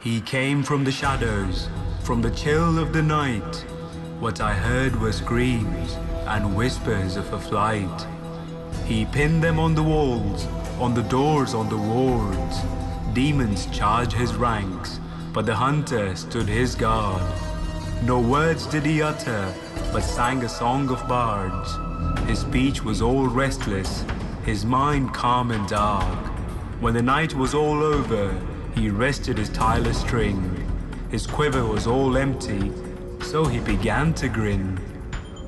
He came from the shadows, from the chill of the night. What I heard were screams and whispers of a flight. He pinned them on the walls, on the doors, on the wards. Demons charged his ranks, but the hunter stood his guard. No words did he utter, but sang a song of bards. His speech was all restless, his mind calm and dark. When the night was all over, he rested his tireless string. His quiver was all empty, so he began to grin.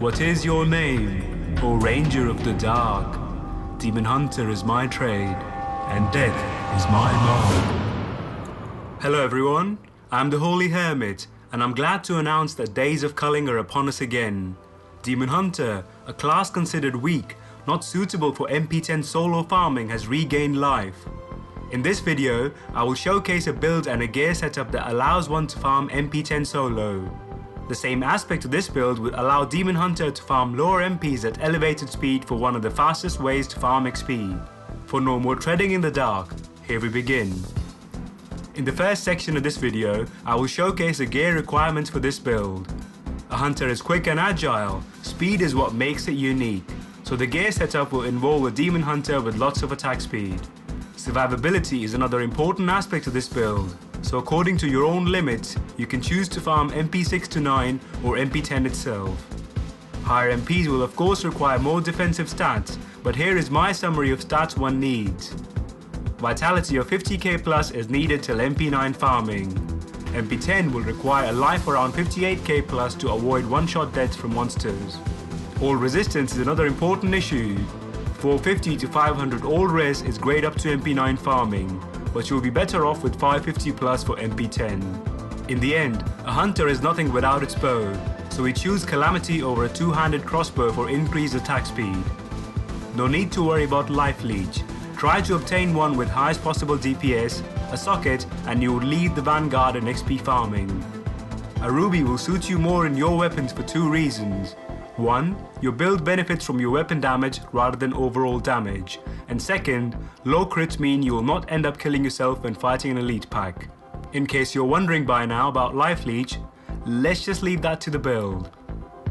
What is your name, O Ranger of the Dark? Demon Hunter is my trade, and death is my mark. Hello everyone, I'm the Holy Hermit, and I'm glad to announce that days of culling are upon us again. Demon Hunter, a class considered weak, not suitable for MP10 solo farming has regained life. In this video, I will showcase a build and a gear setup that allows one to farm MP10 solo. The same aspect of this build would allow Demon Hunter to farm lower MPs at elevated speed for one of the fastest ways to farm XP. For no more treading in the dark, here we begin. In the first section of this video, I will showcase the gear requirements for this build. A hunter is quick and agile, speed is what makes it unique, so the gear setup will involve a demon hunter with lots of attack speed. Survivability is another important aspect of this build, so according to your own limits, you can choose to farm MP6 to 9 or MP10 itself. Higher MPs will of course require more defensive stats, but here is my summary of stats one needs. Vitality of 50k plus is needed till MP9 farming. MP10 will require a life around 58k plus to avoid one-shot deaths from monsters. All resistance is another important issue, 450 to 500 all res is great up to MP9 farming, but you'll be better off with 550 plus for MP10. In the end, a hunter is nothing without its bow, so we choose Calamity over a two-handed crossbow for increased attack speed. No need to worry about life leech. Try to obtain one with highest possible DPS, a socket, and you will lead the vanguard in XP farming. A ruby will suit you more in your weapons for two reasons. 1. Your build benefits from your weapon damage rather than overall damage. And second, low crits mean you will not end up killing yourself when fighting an elite pack. In case you're wondering by now about Life Leech, let's just leave that to the build.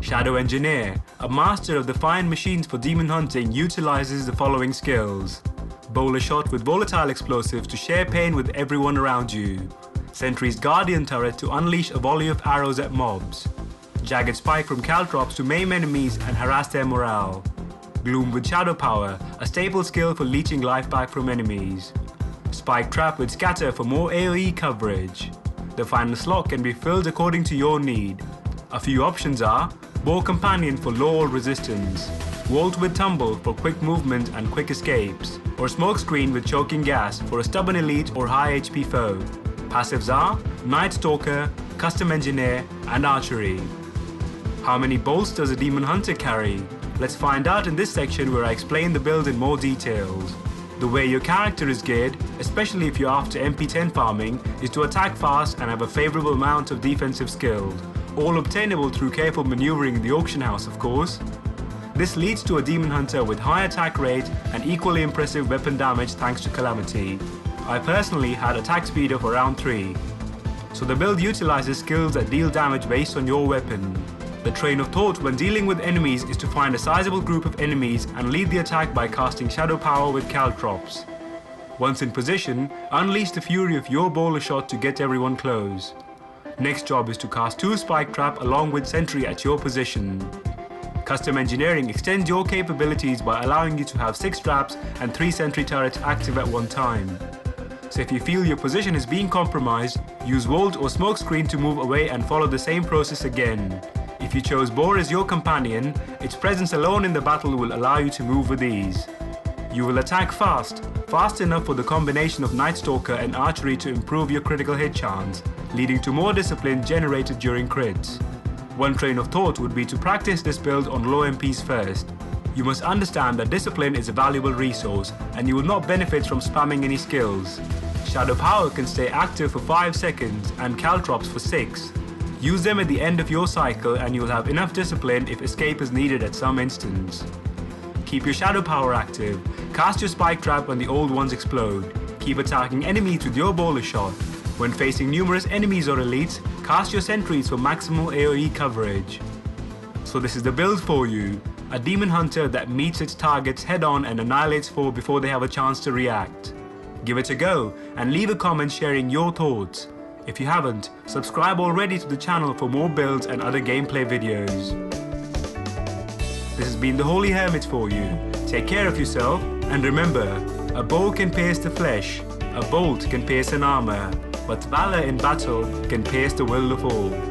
Shadow Engineer, a master of the fine machines for demon hunting utilizes the following skills. Bola shot with volatile explosives to share pain with everyone around you. Sentry's Guardian turret to unleash a volley of arrows at mobs. Jagged Spike from Caltrops to maim enemies and harass their morale. Gloom with Shadow Power, a staple skill for leeching life back from enemies. Spike Trap with Scatter for more AoE coverage. The final slot can be filled according to your need. A few options are Boar Companion for low resistance, Vault with Tumble for quick movement and quick escapes, or Smokescreen with Choking Gas for a stubborn elite or high HP foe. Passives are Night Stalker, Custom Engineer, and Archery. How many bolts does a Demon Hunter carry? Let's find out in this section where I explain the build in more details. The way your character is geared, especially if you're after MP10 farming, is to attack fast and have a favorable amount of defensive skill. All obtainable through careful maneuvering in the auction house, of course. This leads to a Demon Hunter with high attack rate and equally impressive weapon damage thanks to Calamity. I personally had attack speed of around 3. So the build utilizes skills that deal damage based on your weapon. The train of thought when dealing with enemies is to find a sizable group of enemies and lead the attack by casting Shadow Power with Caltrops. Once in position, unleash the fury of your bola shot to get everyone close. Next job is to cast 2 Spike Trap along with Sentry at your position. Custom Engineering extends your capabilities by allowing you to have 6 traps and 3 Sentry turrets active at one time. So if you feel your position is being compromised, use Vault or Smokescreen to move away and follow the same process again. If you chose Boar as your companion, its presence alone in the battle will allow you to move with ease. You will attack fast, fast enough for the combination of Night Stalker and Archery to improve your critical hit chance, leading to more discipline generated during crits. One train of thought would be to practice this build on low MPs first. You must understand that discipline is a valuable resource and you will not benefit from spamming any skills. Shadow Power can stay active for 5 seconds and Caltrops for 6, Use them at the end of your cycle and you'll have enough discipline if escape is needed at some instance. Keep your shadow power active, cast your spike trap when the old ones explode, keep attacking enemies with your bola shot, When facing numerous enemies or elites, cast your sentries for maximal AoE coverage. So this is the build for you. A demon hunter that meets its targets head on and annihilates foe before they have a chance to react. Give it a go and leave a comment sharing your thoughts. If you haven't, subscribe already to the channel for more builds and other gameplay videos. This has been the Holy Hermit for you. Take care of yourself and remember, a bow can pierce the flesh, a bolt can pierce an armor, but valor in battle can pierce the will of all.